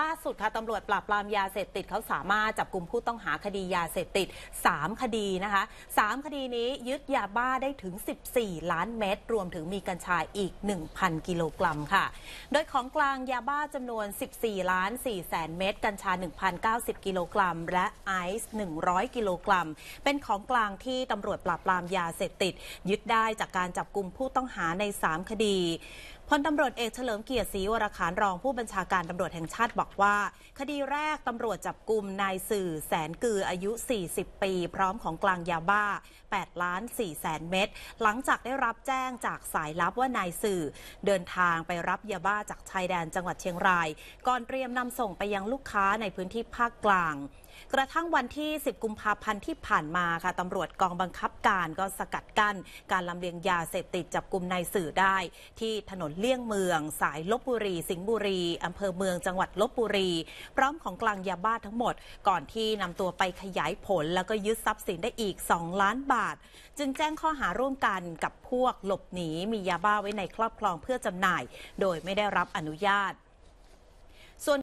ล่าสุดค่ะตำรวจปราบปรามยาเสพติดเขาสามารถจับกลุ่มผู้ต้องหาคดียาเสพติด 3 คดีนะคะ 3 คดีนี้ยึดยาบ้าได้ถึง 14 ล้านเม็ดรวมถึงมีกัญชาอีก 1,000 กิโลกรัมค่ะ โดยของกลางยาบ้าจำนวน 14 ล้าน4แสนเม็ดกัญชา 1,090 กิโลกรัม และไอซ์100 กิโลกรัม เป็นของกลางที่ตำรวจปราบปรามยาเสพติด ยึดได้จากการจับกลุ่มผู้ต้องหาใน 3 คดี พลตำรวจเอกเฉลิมเกียรติศรีวรขานรองผู้บัญชาการตำรวจแห่งชาติบอกว่า คดีแรกตำรวจจับกลุ่มนายสื่อแสนกืออายุ 40 ปี พร้อมของกลางยาบ้า 8 ล้าน4แสนเม็ดหลังจากได้รับแจ้งจากสายลับว่านายสื่อ เดินทางไปรับยาบ้าจากชายแดนจังหวัดเชียงราย ก่อนเตรียมนำส่งไปยังลูกค้าในพื้นที่ภาคกลางกระทั่งวันที่ 10 กุมภาพันธ์ที่ผ่านมาค่ะตำรวจกองบังคับการก็สกัดกั้น การลำเลียงยาเสพติดจับกลุ่มนายสื่อได้ที่ถนนเลี่ยงเมือง สายลบบุรี สิงห์บุรีอำเภอเมืองจังหวัดลบบุรี พร้อมของกลางยาบ้าทั้งหมด ก่อนที่นำตัวไปขยายผล แล้วก็ยึดทรัพย์สินได้อีก 2 ล้านบาท จึงแจ้งข้อหาร่วมกันกับพวกหลบหนีมียาบ้าไว้ในครอบครองเพื่อจำหน่าย โดยไม่ได้รับอนุญาตส่วน